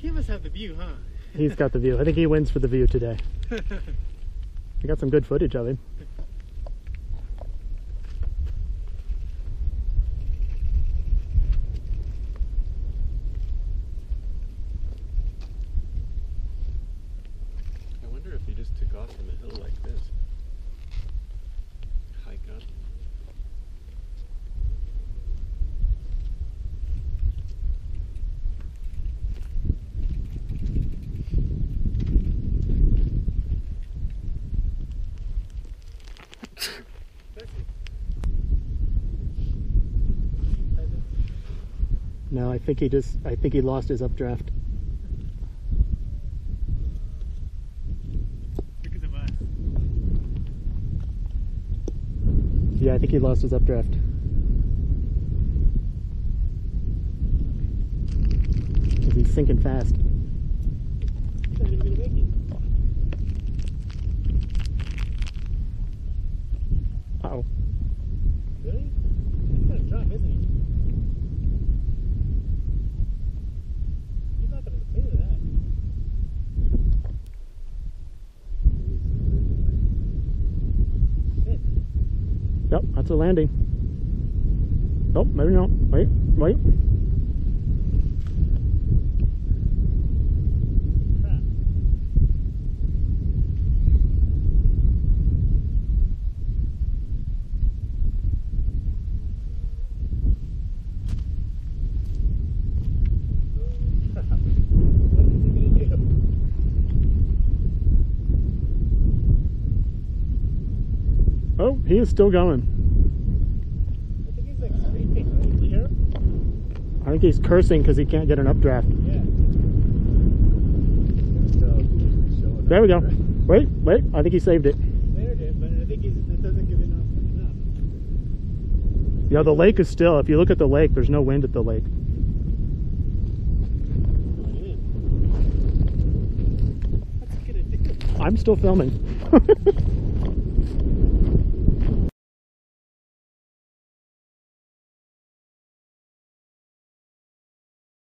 He must have the view, huh? He's got the view. I think he wins for the view today. We got some good footage of him. I wonder if he just took off from a hill like this. No, I think he just. I think he lost his updraft. Because of us. Yeah, I think he lost his updraft. he's sinking fast. Uh oh. Really? Yep, that's a landing. Nope, maybe not. Wait, wait. Oh, he is still going. I think he's like screaming. Right? You hear him? I think he's cursing because he can't get an updraft. Yeah. There we go. Wait, wait. I think he saved it. There it is, but I think he's, doesn't give enough. enough. Yeah, the lake is still. If you look at the lake, there's no wind at the lake. Going in. What's he gonna do? I'm still filming.